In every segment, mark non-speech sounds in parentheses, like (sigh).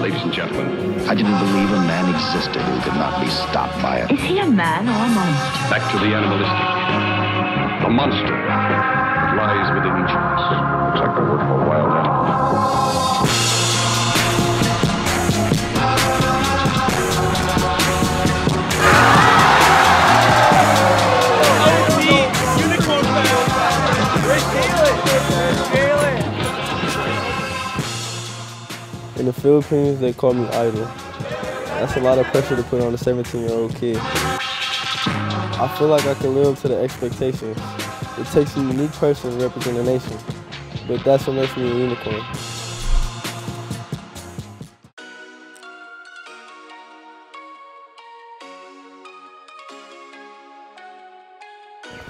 ladies and gentlemen. I didn't believe a man existed who could not be stopped by it. Is he a man or a monster? Back to the animalistic. The monster that lies within each of us. Looks like the work Philippines, they call me idol. That's a lot of pressure to put on a 17-year-old kid. I feel like I can live up to the expectations. It takes a unique person to represent a nation, but that's what makes me a unicorn.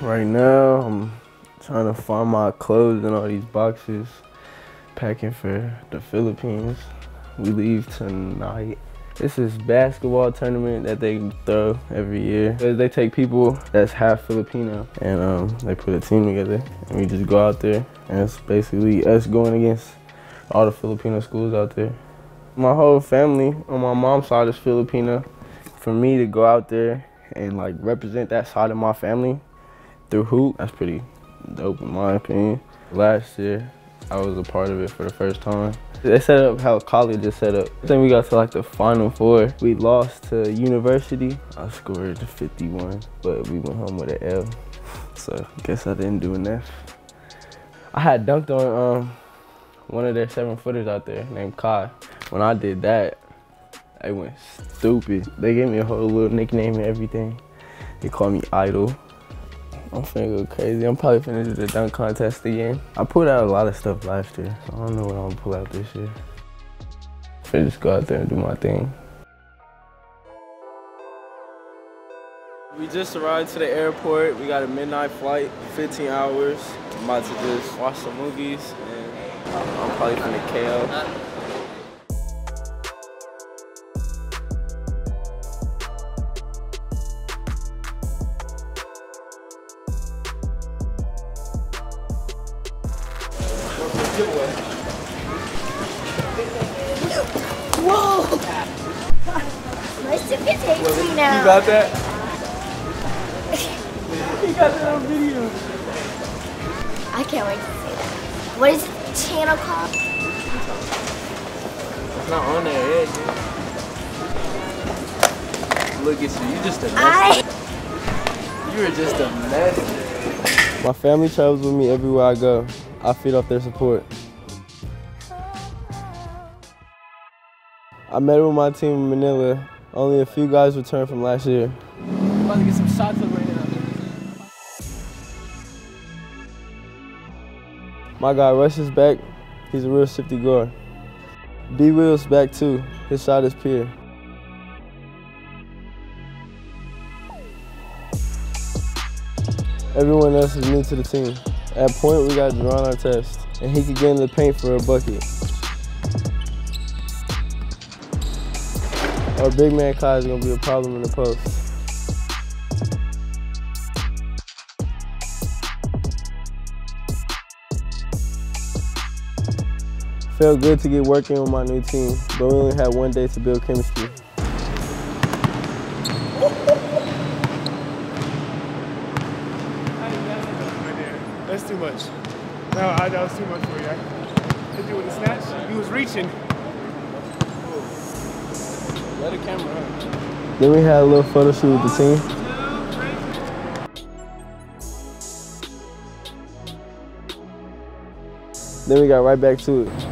Right now, I'm trying to find my clothes in all these boxes, packing for the Philippines. We leave tonight. This is basketball tournament that they throw every year. They take people that's half Filipino and um, they put a team together and we just go out there and it's basically us going against all the Filipino schools out there. My whole family on my mom's side is Filipino. For me to go out there and like represent that side of my family through hoop, that's pretty dope in my opinion. Last year, I was a part of it for the first time. They set up how college is set up. Then we got to like the final four. We lost to university. I scored 51, but we went home with an L. So guess I didn't do enough. I had dunked on um, one of their seven footers out there named Kai. When I did that, they went stupid. They gave me a whole little nickname and everything. They called me Idol. I'm finna go crazy. I'm probably finna do the dunk contest again. I pulled out a lot of stuff last year, so I don't know what I'm gonna pull out this year. Finna just go out there and do my thing. We just arrived to the airport. We got a midnight flight, 15 hours. I'm about to just watch some movies and I'm probably finna KO. You now. Got that? (laughs) you got that on video. I can't wait to see that. What is the channel called? It's not on there yet. Look at you, you just a mess. I. You are just a mess. My family travels with me everywhere I go. I feed off their support. I met with my team in Manila. Only a few guys returned from last year. About to get some shots up right now. My guy Rush is back. He's a real shifty guard. B Will's back too. His shot is pure. Everyone else is new to the team. At point, we got Deron our test, and he could get in the paint for a bucket. Our big man Kai is gonna be a problem in the post. Felt good to get working with my new team, but we only had one day to build chemistry. That's too much. No, I, that was too much for you. I hit you with a snatch. He was reaching. Then we had a little photo shoot with the team. Then we got right back to it.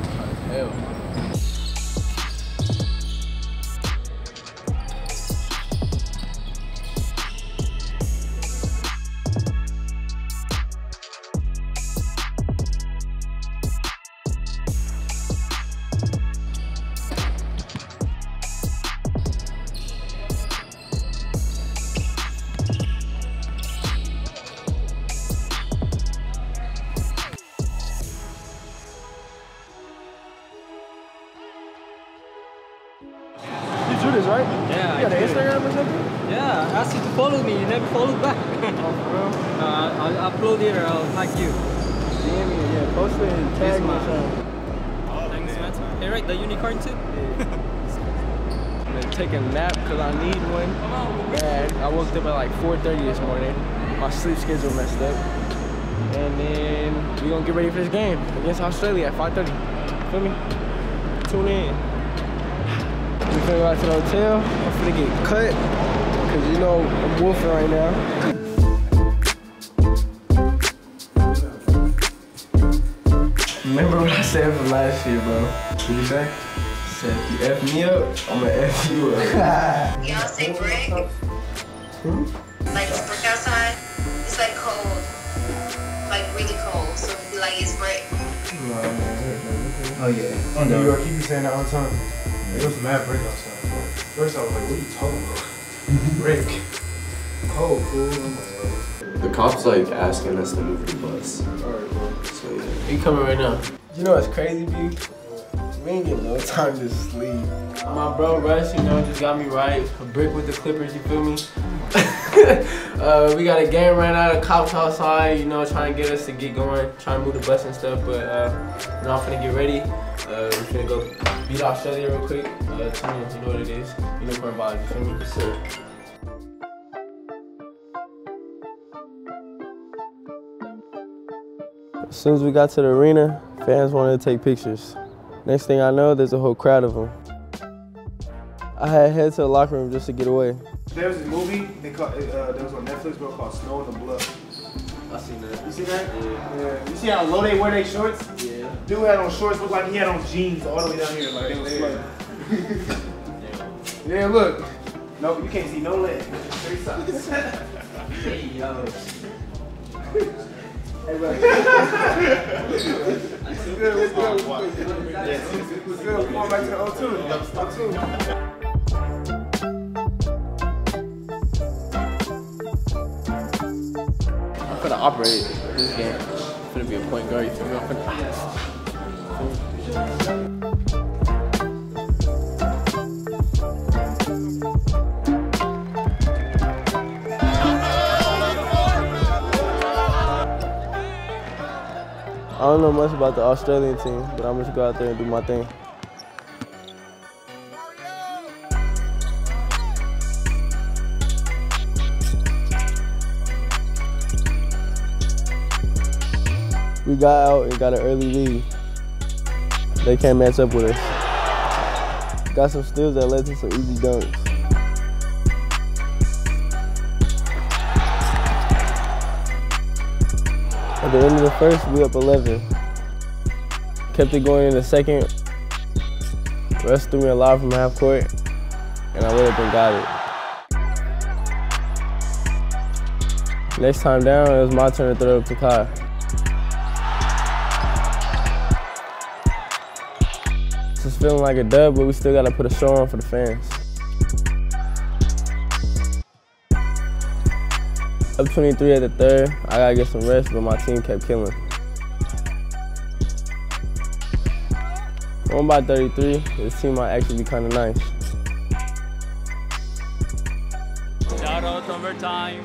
My sleep schedule messed up. And then we're gonna get ready for this game against Australia at 5.30. Feel me? Tune in. We're gonna go out to the hotel. I'm finna get cut. Cause you know I'm wolfing right now. Remember what I said from last year, bro? What did you say? Said if you F me up, I'm gonna F you up. (laughs) Y'all say brick? Like Oh yeah. In New oh, York, he be saying that all the time. It was mad brick outside. First I was like, what are you talking about? (laughs) brick. Oh, cool. I'm like, oh. The cops like asking us to move the bus. So yeah. He coming right now. You know what's crazy, B? We ain't getting no time to sleep. My bro Russ, you know, just got me right. A brick with the Clippers, you feel me? (laughs) (laughs) uh, we got a game right out of cops outside, you know, trying to get us to get going, trying to move the bus and stuff. But uh, now I'm finna get ready. Uh, we finna go beat Australia real quick. Uh, tell me, you know what it is. Unicorn vibes, you feel me? Sir. As soon as we got to the arena, fans wanted to take pictures. Next thing I know, there's a whole crowd of them. I had to head to the locker room just to get away. There was this movie, they call, uh, that was on Netflix, bro, called Snow in the Blood. I seen that. You see that? Yeah. You see how low they wear their shorts? Yeah. Dude had on shorts, looked like he had on jeans all the way down here, like they was (laughs) slow. yeah, look. No, you can't see no leg. Straight socks. Hey, yo. (laughs) Hey, bro. What's good? What's good? What's good? Yes, what's good? We're back to the O2. O2. Operate this game. I'm finna be a point guard, you feel me? I'm finna... I don't know much about the Australian team, but I'm just gonna go out there and do my thing. Got out and got an early lead. They can't match up with us. Got some steals that led to some easy dunks. At the end of the first, we up 11. Kept it going in the second. Russ threw me a lot from half court, and I went up and got it. Next time down, it was my turn to throw up to Kai. Feeling like a dub, but we still gotta put a show on for the fans. Up 23 at the third. I gotta get some rest, but my team kept killing. One by 33. This team might actually be kind of nice. Shout out overtime.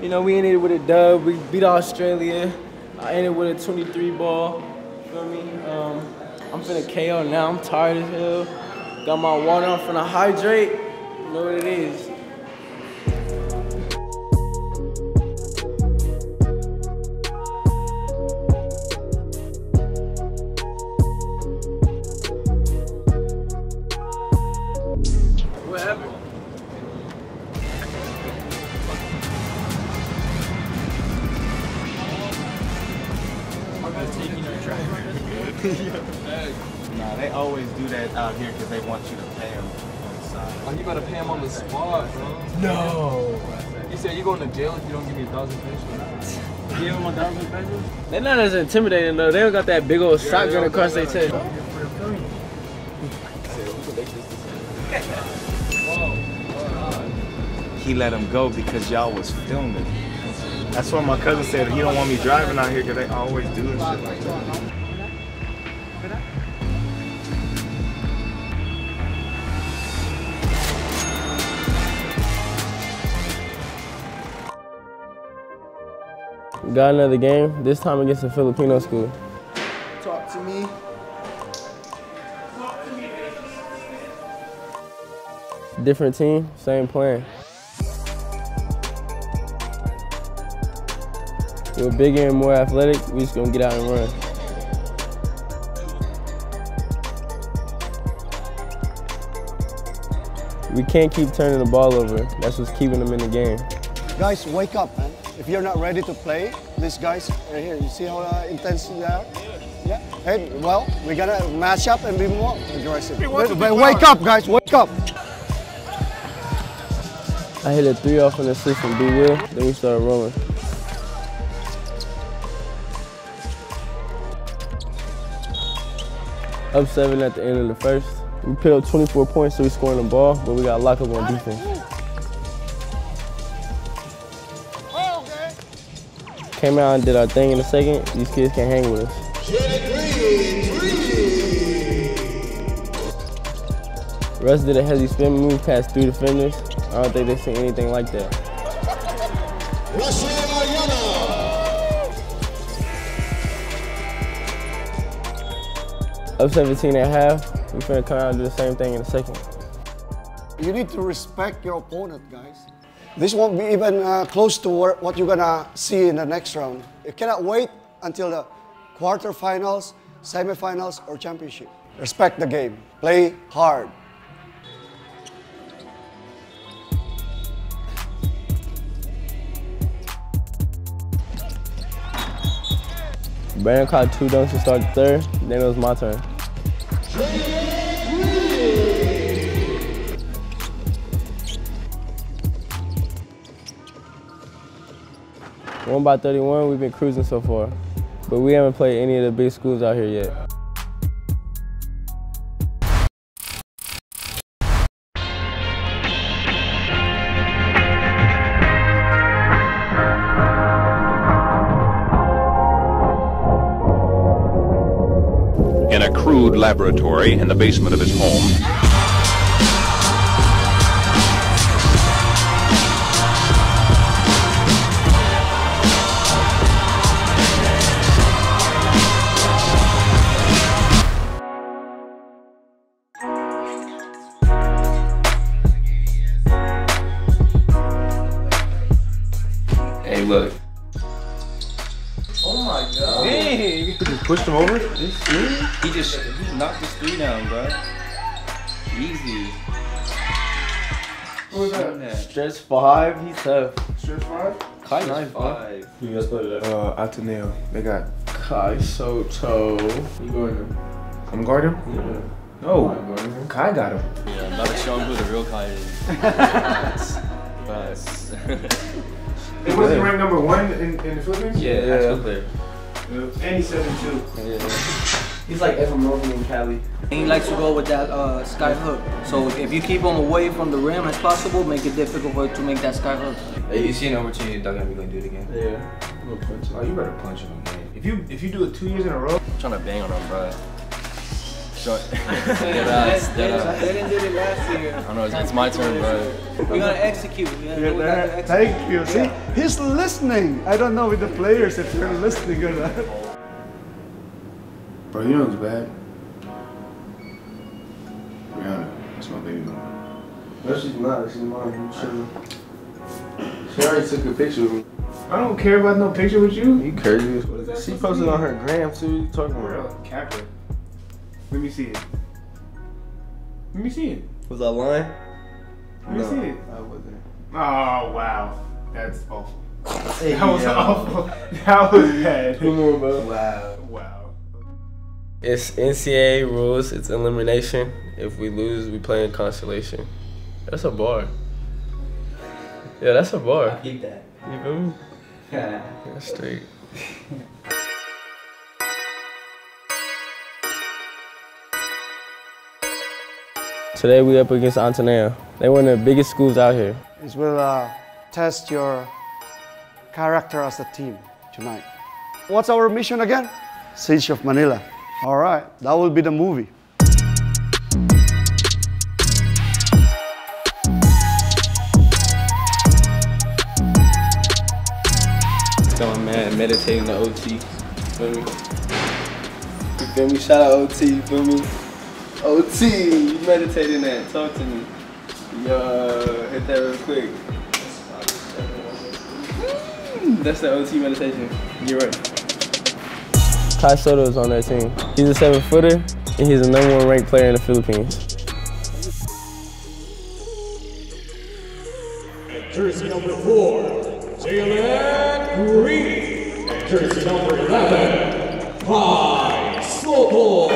You know, we ended with a dub. We beat Australia. I ended with a 23 ball. You feel me? Um, I'm finna KO now. I'm tired as hell. Got my water. I'm finna hydrate. You know what it is. They're not as intimidating though. They don't got that big old shotgun across their chest. He let him go because y'all was filming. That's why my cousin said he don't want me driving out here because they always do this shit like that. Got another game, this time against a Filipino school. Talk to me. Talk to me Different team, same plan. We're bigger and more athletic, we just gonna get out and run. We can't keep turning the ball over. That's what's keeping them in the game. Guys, wake up, man. If you're not ready to play, these guys right here, you see how uh, intense they are? Yeah. Hey, well, we're gonna match up and be more aggressive. But, but wake up, guys, wake up. I hit a three off an assist from B Will, then we started rolling. Up seven at the end of the first. We put up 24 points, so we scoring the ball, but we got locked up on defense. Came out and did our thing in the second. These kids can't hang with us. Russ did a heavy spin move past three defenders. I don't think they've seen anything like that. Up 17 at half. We finna come out and do the same thing in a second. You need to respect your opponent, guys. This won't be even uh, close to what you're gonna see in the next round. You cannot wait until the quarterfinals, semifinals, or championship. Respect the game. Play hard. Brandon caught two dunks to start the third. Then it was my turn. One by 31, we've been cruising so far. But we haven't played any of the big schools out here yet. In a crude laboratory in the basement of his home, just he knocked his three down, bro. Easy. What was that? Stretch five, he's tough. Stretch five? Kai Nine, five. You guys play that? Uh, Ateneo. They got. Kai Sotto. You going to? I'm guarding him? Yeah. No. Kai got him. Yeah, I'm about to show him who the real Kai is. (laughs) Facts. Facts. (laughs) Hey, was he ranked number one in, in the Philippines? Yeah, actual player. And he's 7 2. He's like Evan Mobley in Cali. He likes to go with that uh, sky hook. So if you keep him away from the rim as possible, make it difficult for it to make that sky hook. Hey, you see an opportunity to dunk him, you gonna do it again? Yeah. I'm punch him. Oh, you better punch him, man. If you if you do it two years in a row, I'm trying to bang on him, bro. Show (laughs) Dead ass, dead ass. They didn't do it last year. I don't know, it's, it's my turn, bro. We're gonna execute. We gotta- we gotta execute. Thank you. See, he's listening. I don't know with the players if they're listening or not. Bro, you know what's bad? Rihanna. That's my baby mama. No, she's not. She's mine. You chilling. She already took a picture of me. I don't care about no picture with you. You crazy? She posted on her gram too. You talking about? Bro, Capper. Let me see it. Let me see it. Was I lying? Let me see it. I wasn't. Oh wow, that's awful. Hey, that was yo. awful. (laughs) That was bad. Come on, bro. Wow. Wow. It's NCAA rules. It's elimination. If we lose, we play in consolation. That's a bar. Yeah, that's a bar. Keep that. You feel me? (laughs) That's straight. (laughs) Today we up against Ateneo. They one of the biggest schools out here. This will uh, test your character as a team tonight. What's our mission again? Siege of Manila. All right, that will be the movie. Going man, meditating the OT. Feel me? You feel me? Shout out OT. You feel me? OT, you meditating that? Talk to me. Yo, hit that real quick. Mm, That's the OT meditation. Get ready. Kai Sotto is on that team. He's a seven footer and he's the number one ranked player in the Philippines. Jersey number four, Jalen Green. And jersey number 11, Kai Sotto.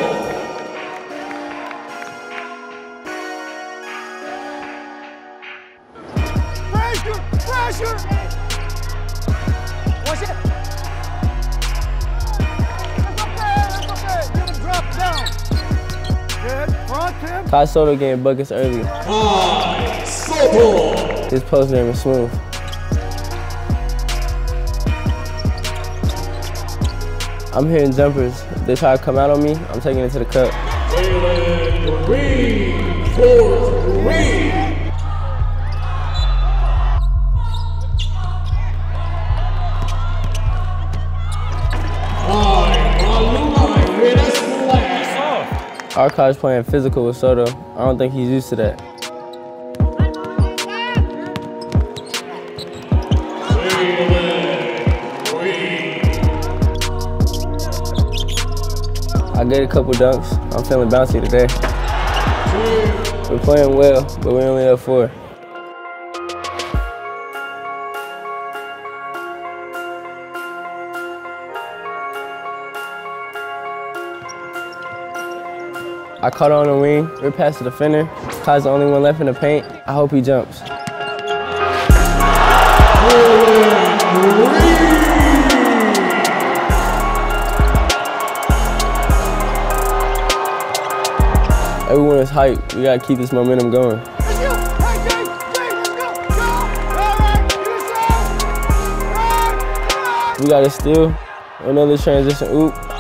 Pressure! Pressure! Watch it! Kai Sotto getting buckets early. Kai. His post name is Smooth. I'm hitting jumpers. They try to come out on me, I'm taking it to the cup. Slash. coach playing physical with Sotto. I don't think he's used to that. I get a couple dunks. I'm feeling bouncy today. We're playing well, but we only have four. I caught on the wing, we're past the defender. Kai's the only one left in the paint. I hope he jumps. Everyone is hyped. We gotta keep this momentum going. We got to steal. Another transition. Oop.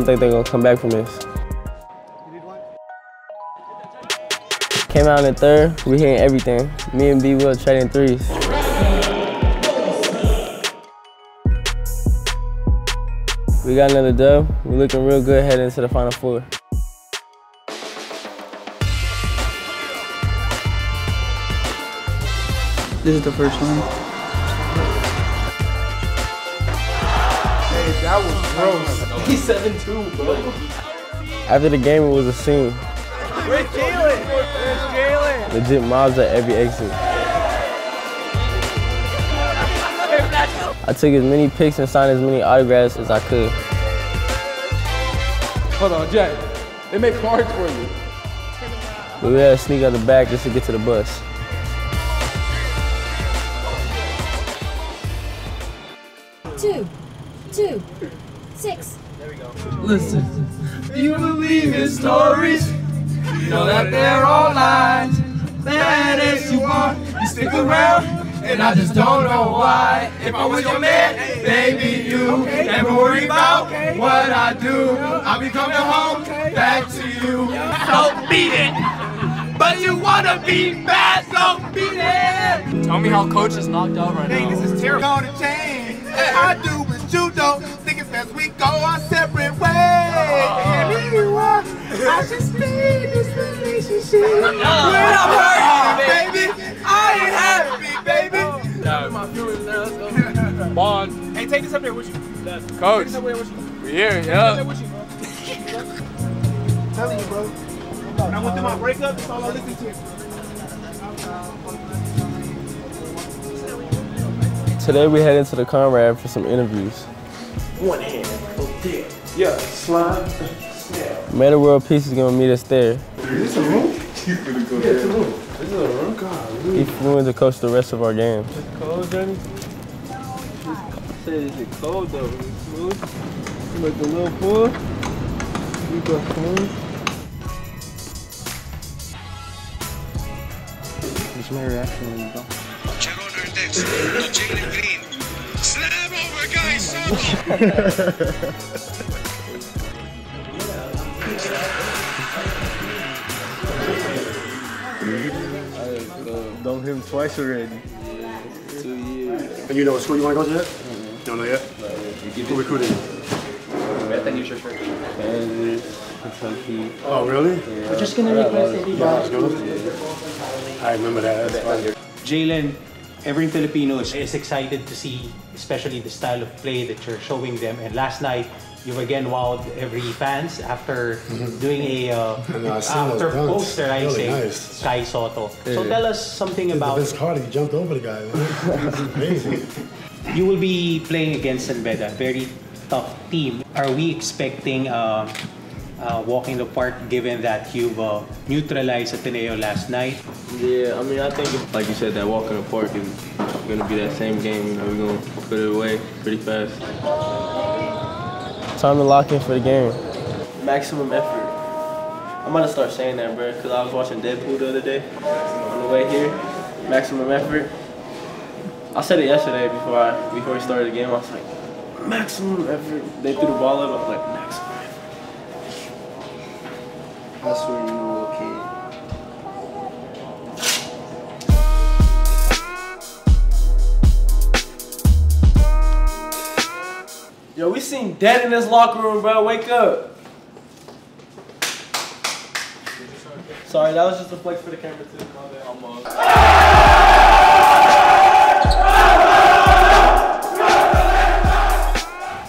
Don't think they're gonna come back from this. Came out in third. We hitting everything. Me and B Will trading threes. We got another dub. We're looking real good heading into the final four. This is the first one. Gross. He's 7'2", bro. After the game, it was a scene. Where's Jalen? Where's Jalen? Legit mobs at every exit. I took as many pics and signed as many autographs as I could. Hold on, Jack. They make cards for you. But we had to sneak out the back just to get to the bus. Two, two, six. Listen, you believe in stories. You know that they're all lies. Bad as you are, you stick around, and I just don't know why. If I was your man, baby, you never worry about what I do. I'll be coming home back to you. Don't beat it, but you wanna be bad, don't beat it. Tell me how coach is knocked out right Hey, now. this is terrible. Gonna change. I do, but you don't. Think it's best we go our separate ways. And you are, I should stay in this relationship. When I'm hurting, baby, I ain't happy, baby. My feelings now. Bond. Hey, take this up there with you. Coach. Take this up there with you. We here, Take this up yeah. with you, bro. I'm telling you, bro. When I went through my breakup, that's all I listened to. Today we head into the Conrad for some interviews. One hand, oh dear. Yeah, slime, snap. Metta World Peace is gonna meet us there. Is this a room? You gonna go there? This is a room? God, He flew in to coach the rest of our games. Cold, Johnny? Say this is cold though. It's smooth. You make a little pull. You go smooth. What's my reaction when you go? Don't hit him twice already. Two years. And you know what school you want to go to yet? Don't know yet? Who recruited you? I think it's your shirt. Kansas, Kentucky. Oh, really? Yeah. We're just gonna I request lots. it, Yeah, let's. I remember that. That's. Jalen, every Filipino is, is excited to see, especially the style of play that you're showing them. And last night, you again wowed every fans after doing a uh, I I after dunks. poster, I Really say, nice. Sky Sotto. So tell us something Did about. this Carter, he jumped over the guy. Man. (laughs) Amazing. You will be playing against San Beda, very tough team. Are we expecting uh, uh, walking the park given that you've uh, neutralized Ateneo last night? Yeah, I mean, I think, if, like you said, that walking the park is gonna be that same game. You know, we're gonna put it away pretty fast. Time to lock in for the game. Maximum effort. I'm gonna start saying that, bro, because I was watching Deadpool the other day on the way here. Maximum effort. I said it yesterday before I before we started the game. I was like, maximum effort. They threw the ball up. I was like, maximum effort. That's where you know, okay. Yo, we seen dead in this locker room, bro. Wake up. Sorry, that was just a flex for the camera too. My bad. I'm,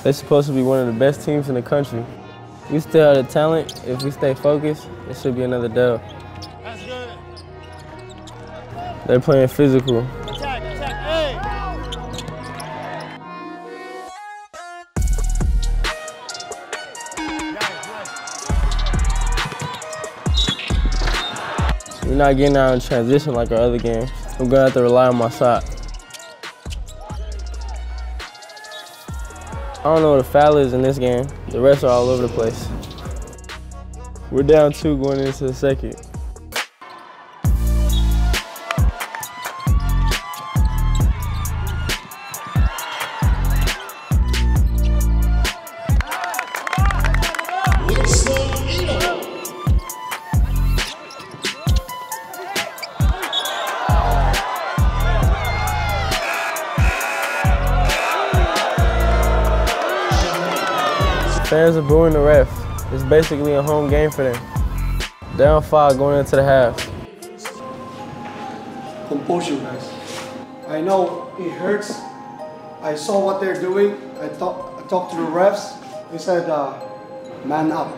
They're supposed to be one of the best teams in the country. We still have the talent. If we stay focused, it should be another dub. They're playing physical. We're not getting out in transition like our other games. I'm gonna have to rely on my shot. I don't know what a foul is in this game. The rest are all over the place. We're down two going into the second. Fans are booing the ref. It's basically a home game for them. Down five going into the half. Composure, guys. I know it hurts. I saw what they're doing. I, talk, I talked to the refs. They said, uh, man up.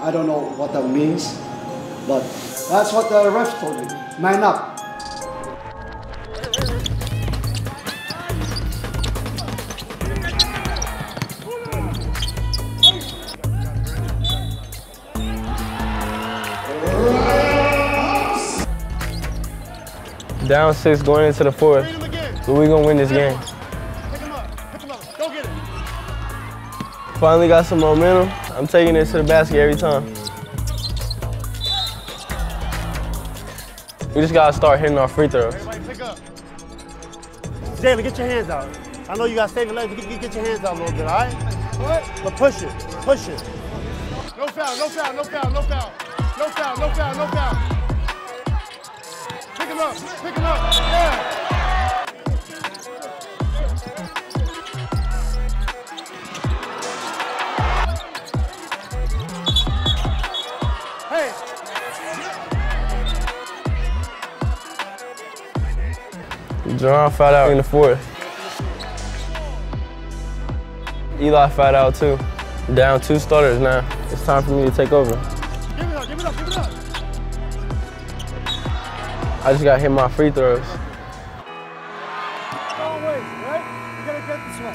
I don't know what that means, but that's what the refs told me. Man up. Down six going into the fourth. But we gonna win this game. Finally got some momentum. I'm taking it to the basket every time. We just gotta start hitting our free throws. Jalen, get your hands out. I know you got saving legs, but get, get your hands out a little bit, all right? But push it, push it. No foul, no foul, no foul, no foul. No foul, no foul, no foul. Him up, pick him up. Yeah. Hey, Jerron out in the fourth. Eli fouled out too. Down two starters now. It's time for me to take over. I just gotta hit my free throws. Always, right? You gotta get this one.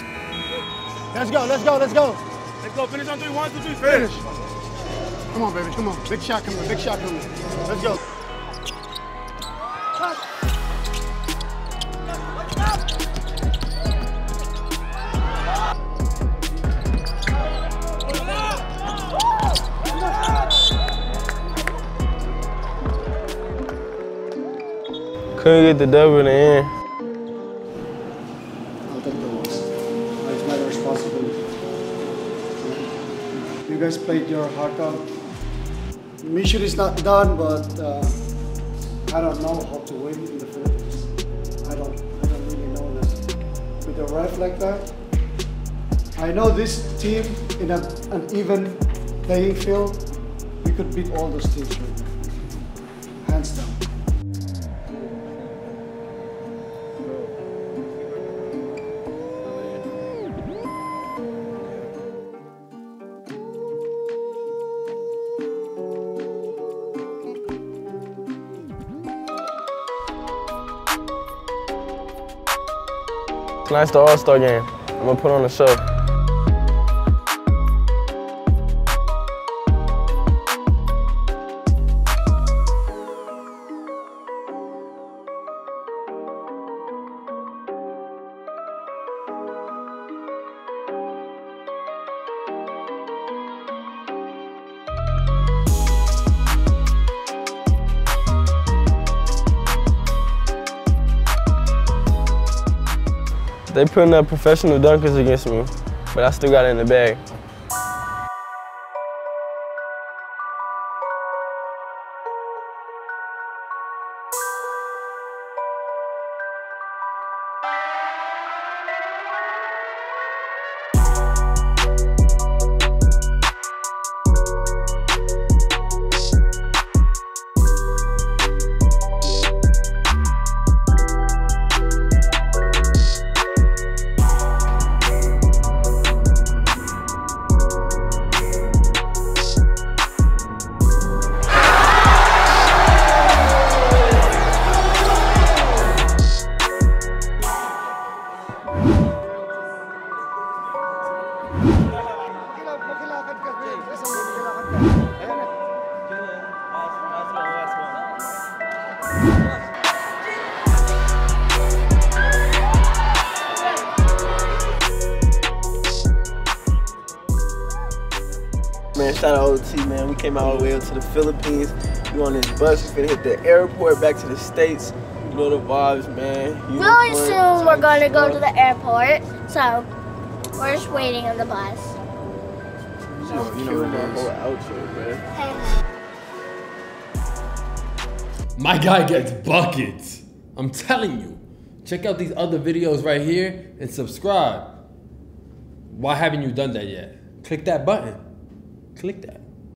Let's go, let's go, let's go. Let's go, finish on three, one, two, three, finish. Come on, baby, come on. Big shot coming, big shot coming. Let's go. Couldn't get the double in the end. I'll take the loss. It's my responsibility. You guys played your heart out. Mission is not done, but uh, I don't know how to win in the Philippines. I don't, I don't really know this. With a ref like that, I know this team in a, an even playing field, we could beat all those teams right now. Tonight's the All Star game. I'm gonna put on a show. They putting up professional dunkers against me, but I still got it in the bag. Man, shout out OT, man. We came all the way up to the Philippines. We on this bus. We finna hit the airport back to the States. You know the vibes, man. Really Uniform, soon we're going to go to the airport, so we're just waiting on the bus. Just kill my whole outro, man. My guy gets buckets. I'm telling you. Check out these other videos right here and subscribe. Why haven't you done that yet? Click that button. Click that.